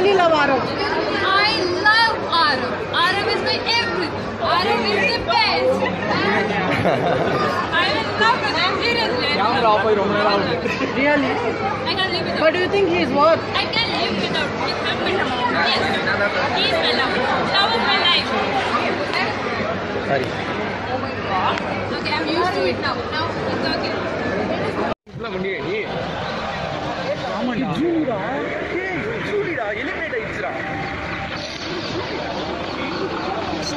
really love Arav? I love Arav. Arav is my everything. Arav is the best. I love him. love with him. Seriously. Really? I can't live without But do you think he is worth? I can't live without him. Yes. He my love. Love of my life. Sorry. Oh my god. Okay, I'm used to it now. Now it's okay. ஆமாண்டா